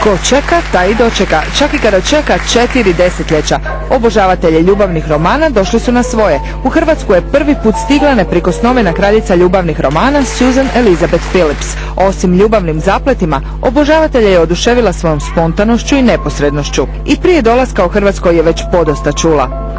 Tko čeka, taj i dočeka. Čak i kada čeka četiri desetljeća. Obožavatelje ljubavnih romana došli su na svoje. U Hrvatsku je prvi put stigla neprikosnovena kraljica ljubavnih romana Susan Elizabeth Phillips. Osim ljubavnim zapletima, obožavatelje je oduševila svojom spontanošću i neposrednošću. I prije dolaska u Hrvatskoj je već podosta čula.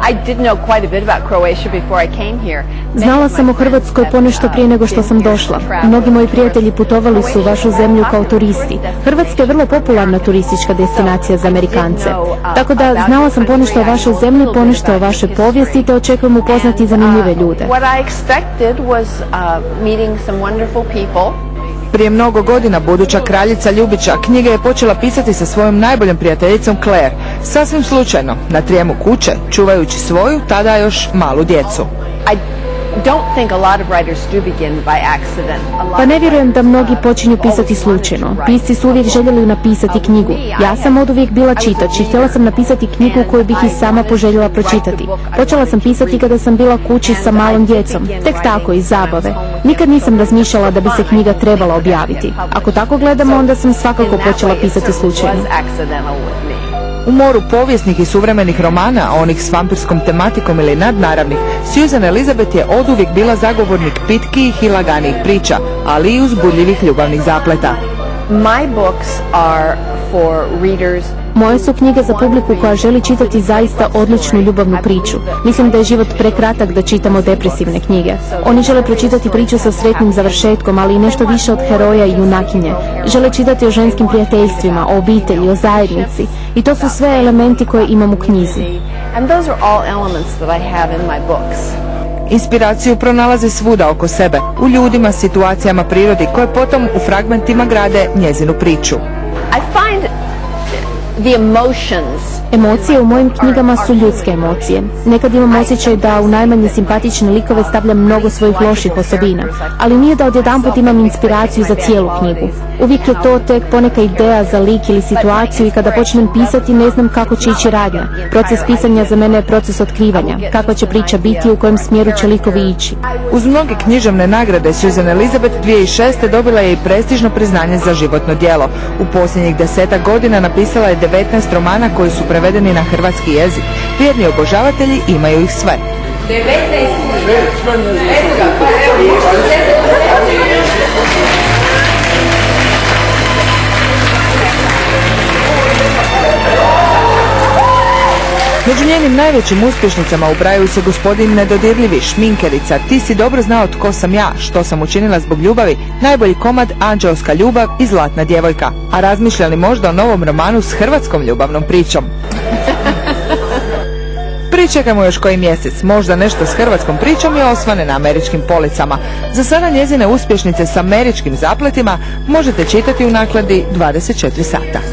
Znala sam o Hrvatskoj ponešto prije nego što sam došla. Mnogi moji prijatelji putovali su u vašu zemlju kao turisti. Hrvatska je vrlo popularna turistička destinacija za Amerikance. Tako da znala sam ponešto o vašoj zemlji, ponešto o vašoj povijesti te očekujem upoznati zanimljive ljude. Prije mnogo godina buduća kraljica Ljubića knjige je počela pisati sa svojom najboljom prijateljicom Claire. Sasvim slučajno, na trijemu kuće, čuvajući svoju, tada još malu djecu. Pa ne vjerujem da mnogi počinju pisati slučajno. Pisci su uvijek željeli napisati knjigu. Ja sam od uvijek bila čitač i htjela sam napisati knjigu koju bih i sama poželjela pročitati. Počela sam pisati kada sam bila kući sa malom djecom. Tek tako, iz zabave. Nikad nisam razmišljala da bi se knjiga trebala objaviti. Ako tako gledamo, onda sam svakako počela pisati slučajno. U moru povijesnih i suvremenih romana, onih s vampirskom tematikom ili nadnaravnih, Susan Elizabeth je oduvijek bila zagovornik pitkijih i laganijih priča, ali i uzbudljivih ljubavnih zapleta. My books are for readers moje su knjige za publiku koja želi čitati zaista odličnu ljubavnu priču. Mislim da je život prekratak da čitamo depresivne knjige. Oni žele pročitati priču sa sretnim završetkom, ali i nešto više od heroja i junakinje. Žele čitati o ženskim prijateljstvima, o obitelji, o zajednici. I to su sve elementi koje imam u knjizi. Inspiraciju pronalazi svuda oko sebe, u ljudima, situacijama, prirodi, koje potom u fragmentima grade njezinu priču. I find the emotions Emocije u mojim knjigama su ljudske emocije. Nekad imam osjećaj da u najmanje simpatične likove stavljam mnogo svojih loših osobina, ali nije da odjedanput imam inspiraciju za cijelu knjigu. Uvijek je to tek poneka ideja za lik ili situaciju i kada počnem pisati ne znam kako će ići radnja. Proces pisanja za mene je proces otkrivanja, kakva će priča biti u kojem smjeru će likovi ići. Uz mnoge književne nagrade Susan Elizabeth 2006. dobila je i prestižno priznanje za životno djelo. U posljednjih desetak godina napisala je 19 romana koji su prevedeni na hrvatski jezik. Vjerni obožavatelji imaju ih sve. Među njenim najvećim uspješnicama ubrajaju se gospodin Nedodirljivi, Šminkerica, Ti si dobro znao tko sam ja, što sam učinila zbog ljubavi, najbolji komad Anđelska ljubav i Zlatna djevojka. A razmišlja li možda o novom romanu s hrvatskom ljubavnom pričom? Pričekajmo još koji mjesec, možda nešto s hrvatskom pričom i osvane na američkim policama. Za sada njezine uspješnice s američkim zapletima možete čitati u nakladi 24 sata.